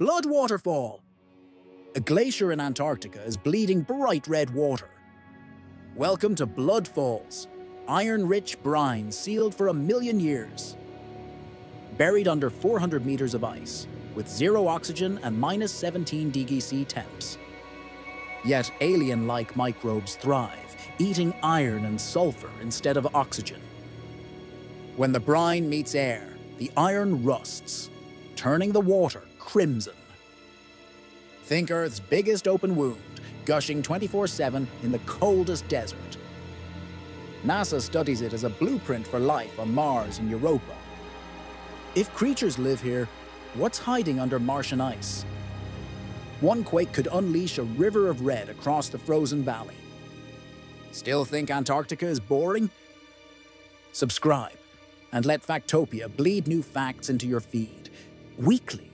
Blood Waterfall. A glacier in Antarctica is bleeding bright red water. Welcome to Blood Falls, iron-rich brine sealed for a million years. Buried under 400 meters of ice, with zero oxygen and minus 17 DGC temps. Yet alien-like microbes thrive, eating iron and sulfur instead of oxygen. When the brine meets air, the iron rusts, turning the water crimson. Think Earth's biggest open wound, gushing 24-7 in the coldest desert. NASA studies it as a blueprint for life on Mars and Europa. If creatures live here, what's hiding under Martian ice? One quake could unleash a river of red across the frozen valley. Still think Antarctica is boring? Subscribe and let Factopia bleed new facts into your feed weekly